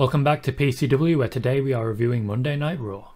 Welcome back to PCW where today we are reviewing Monday Night Raw.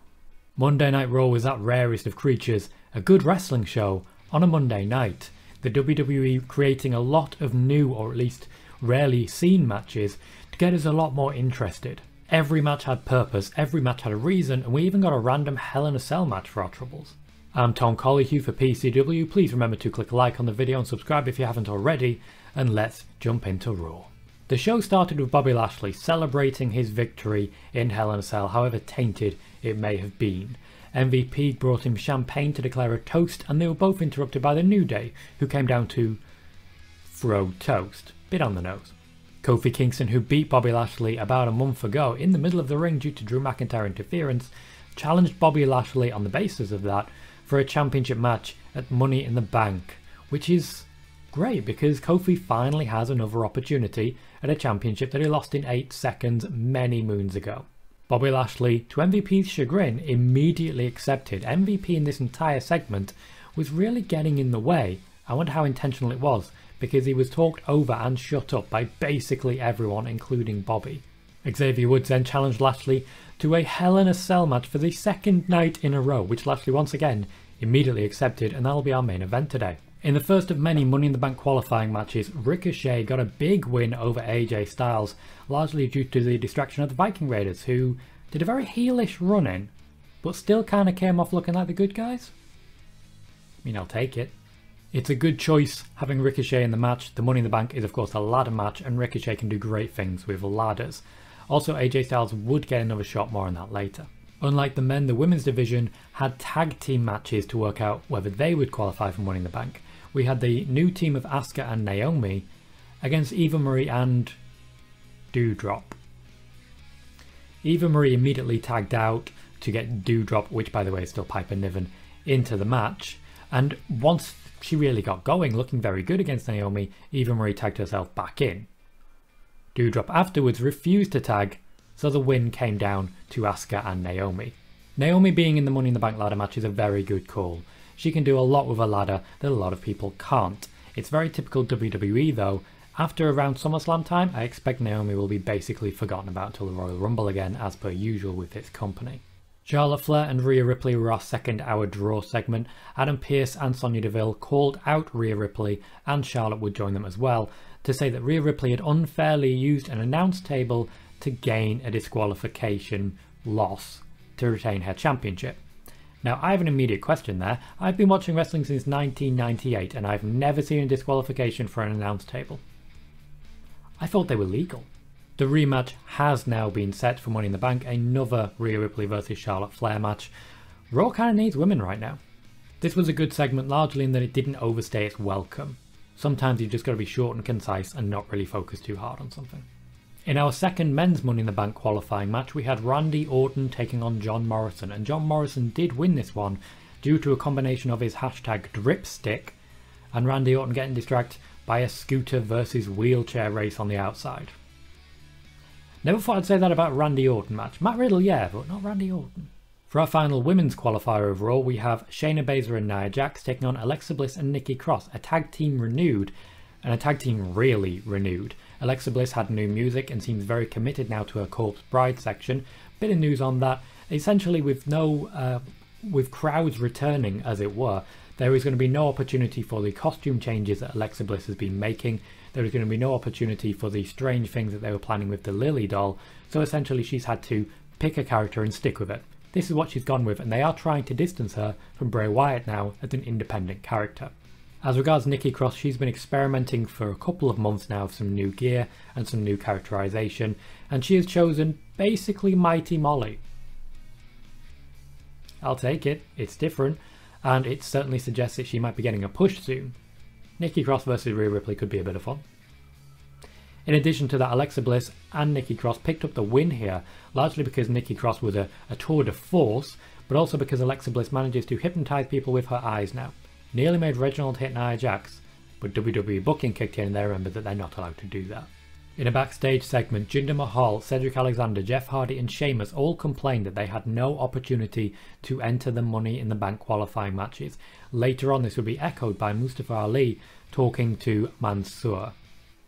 Monday Night Raw was that rarest of creatures, a good wrestling show on a Monday night. The WWE creating a lot of new or at least rarely seen matches to get us a lot more interested. Every match had purpose, every match had a reason, and we even got a random Hell in a Cell match for our troubles. I'm Tom Colohue for PCW, please remember to click like on the video and subscribe if you haven't already, and let's jump into Raw. The show started with Bobby Lashley celebrating his victory in Hell in a Cell, however tainted it may have been. MVP brought him champagne to declare a toast, and they were both interrupted by the New Day, who came down to throw toast. Bit on the nose. Kofi Kingston, who beat Bobby Lashley about a month ago in the middle of the ring due to Drew McIntyre interference, challenged Bobby Lashley on the basis of that for a championship match at Money in the Bank, which is great because Kofi finally has another opportunity at a championship that he lost in 8 seconds many moons ago. Bobby Lashley, to MVP's chagrin, immediately accepted. MVP in this entire segment was really getting in the way. I wonder how intentional it was, because he was talked over and shut up by basically everyone, including Bobby. Xavier Woods then challenged Lashley to a Hell in a Cell match for the second night in a row, which Lashley once again immediately accepted, and that'll be our main event today. In the first of many Money in the Bank qualifying matches, Ricochet got a big win over AJ Styles, largely due to the distraction of the Viking Raiders, who did a very heelish run in, but still kind of came off looking like the good guys. I mean, I'll take it. It's a good choice having Ricochet in the match. The Money in the Bank is, of course, a ladder match, and Ricochet can do great things with ladders. Also, AJ Styles would get another shot more on that later. Unlike the men, the women's division had tag team matches to work out whether they would qualify for Money in the Bank we had the new team of Asuka and Naomi against Eva Marie and Doudrop. Eva Marie immediately tagged out to get Doudrop, which by the way is still Piper Niven, into the match. And once she really got going, looking very good against Naomi, Eva Marie tagged herself back in. Doudrop afterwards refused to tag, so the win came down to Asuka and Naomi. Naomi being in the Money in the Bank ladder match is a very good call. She can do a lot with a ladder that a lot of people can't. It's very typical WWE though. After around SummerSlam time, I expect Naomi will be basically forgotten about until the Royal Rumble again, as per usual with this company. Charlotte Flair and Rhea Ripley were our second hour draw segment. Adam Pearce and Sonya Deville called out Rhea Ripley, and Charlotte would join them as well, to say that Rhea Ripley had unfairly used an announce table to gain a disqualification loss to retain her championship. Now, I have an immediate question there. I've been watching wrestling since 1998 and I've never seen a disqualification for an announce table. I thought they were legal. The rematch has now been set for Money in the Bank, another Rhea Ripley versus Charlotte Flair match. Raw kind of needs women right now. This was a good segment largely in that it didn't overstay its welcome. Sometimes you just got to be short and concise and not really focus too hard on something. In our second men's Money in the Bank qualifying match, we had Randy Orton taking on John Morrison, and John Morrison did win this one due to a combination of his hashtag dripstick and Randy Orton getting distracted by a scooter versus wheelchair race on the outside. Never thought I'd say that about Randy Orton match. Matt Riddle, yeah, but not Randy Orton. For our final women's qualifier overall, we have Shayna Baszler and Nia Jax taking on Alexa Bliss and Nikki Cross, a tag team renewed, and a tag team really renewed. Alexa Bliss had new music and seems very committed now to her Corpse Bride section. Bit of news on that. Essentially, with no, uh, with crowds returning, as it were, there is going to be no opportunity for the costume changes that Alexa Bliss has been making. There is going to be no opportunity for the strange things that they were planning with the Lily doll. So essentially, she's had to pick a character and stick with it. This is what she's gone with, and they are trying to distance her from Bray Wyatt now as an independent character. As regards Nikki Cross, she's been experimenting for a couple of months now with some new gear and some new characterization, and she has chosen basically Mighty Molly. I'll take it, it's different, and it certainly suggests that she might be getting a push soon. Nikki Cross versus Rhea Ripley could be a bit of fun. In addition to that, Alexa Bliss and Nikki Cross picked up the win here, largely because Nikki Cross was a, a tour de force, but also because Alexa Bliss manages to hypnotize people with her eyes now nearly made Reginald hit Nia Jax, but WWE booking kicked in and they remembered that they're not allowed to do that. In a backstage segment, Jinder Mahal, Cedric Alexander, Jeff Hardy and Sheamus all complained that they had no opportunity to enter the Money in the Bank qualifying matches. Later on this would be echoed by Mustafa Ali talking to Mansoor.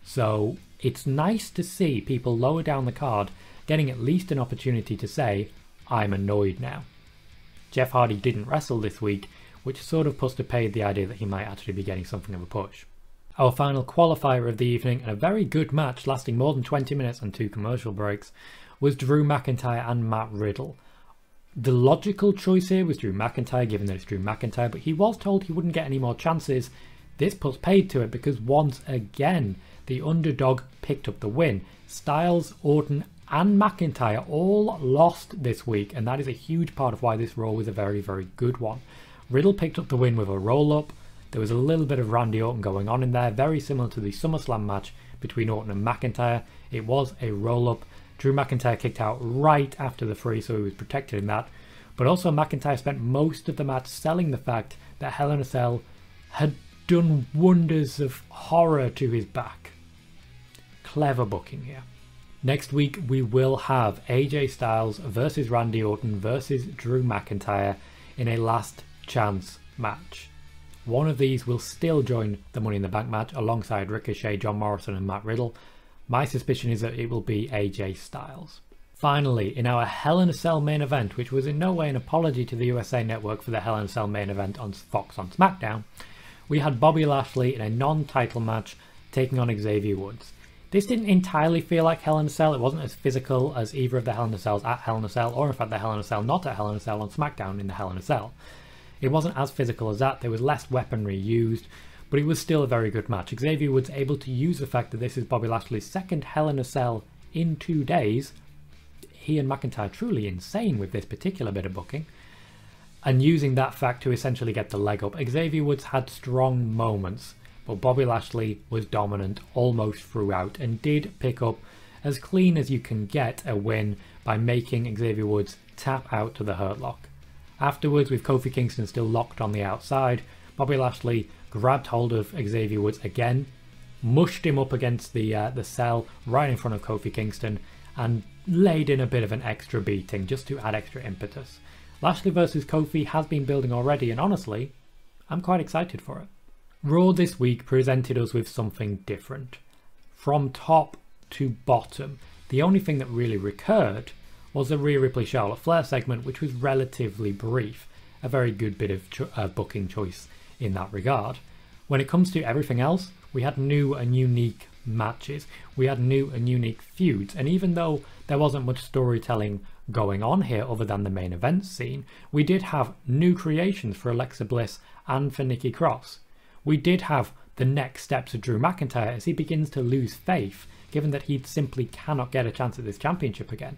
So it's nice to see people lower down the card getting at least an opportunity to say, I'm annoyed now. Jeff Hardy didn't wrestle this week, which sort of puts to paid the idea that he might actually be getting something of a push. Our final qualifier of the evening, and a very good match lasting more than 20 minutes and two commercial breaks, was Drew McIntyre and Matt Riddle. The logical choice here was Drew McIntyre, given that it's Drew McIntyre, but he was told he wouldn't get any more chances. This puts paid to it because once again, the underdog picked up the win. Styles, Orton, and McIntyre all lost this week, and that is a huge part of why this Raw was a very, very good one. Riddle picked up the win with a roll up. There was a little bit of Randy Orton going on in there, very similar to the SummerSlam match between Orton and McIntyre. It was a roll up. Drew McIntyre kicked out right after the free, so he was protected in that. But also, McIntyre spent most of the match selling the fact that Hell in a Cell had done wonders of horror to his back. Clever booking here. Next week, we will have AJ Styles versus Randy Orton versus Drew McIntyre in a last chance match. One of these will still join the Money in the Bank match alongside Ricochet, John Morrison, and Matt Riddle. My suspicion is that it will be AJ Styles. Finally, in our Hell in a Cell main event, which was in no way an apology to the USA Network for the Hell in a Cell main event on Fox on SmackDown, we had Bobby Lashley in a non title match taking on Xavier Woods. This didn't entirely feel like Hell in a Cell. It wasn't as physical as either of the Hell in a Cells at Hell in a Cell, or in fact the Hell in a Cell not at Hell in a Cell on SmackDown in the Hell in a Cell. It wasn't as physical as that. There was less weaponry used, but it was still a very good match. Xavier Woods able to use the fact that this is Bobby Lashley's second Hell in a Cell in two days. He and McIntyre truly insane with this particular bit of booking. And using that fact to essentially get the leg up. Xavier Woods had strong moments, but Bobby Lashley was dominant almost throughout and did pick up as clean as you can get a win by making Xavier Woods tap out to the hurt lock. Afterwards, with Kofi Kingston still locked on the outside, Bobby Lashley grabbed hold of Xavier Woods again, mushed him up against the uh, the cell right in front of Kofi Kingston, and laid in a bit of an extra beating just to add extra impetus. Lashley versus Kofi has been building already, and honestly, I'm quite excited for it. Raw this week presented us with something different. From top to bottom, the only thing that really recurred was the Rhea Ripley Charlotte Flair segment, which was relatively brief. A very good bit of cho- uh, booking choice in that regard. When it comes to everything else, we had new and unique matches. We had new and unique feuds. And even though there wasn't much storytelling going on here other than the main event scene, we did have new creations for Alexa Bliss and for Nikki Cross. We did have the next steps of Drew McIntyre as he begins to lose faith, given that he simply cannot get a chance at this championship again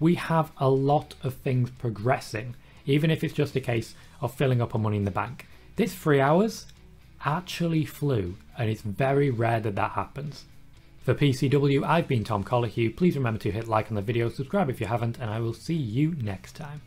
we have a lot of things progressing, even if it's just a case of filling up a money in the bank. This three hours actually flew, and it's very rare that that happens. For PCW, I've been Tom Colohue. Please remember to hit like on the video, subscribe if you haven't, and I will see you next time.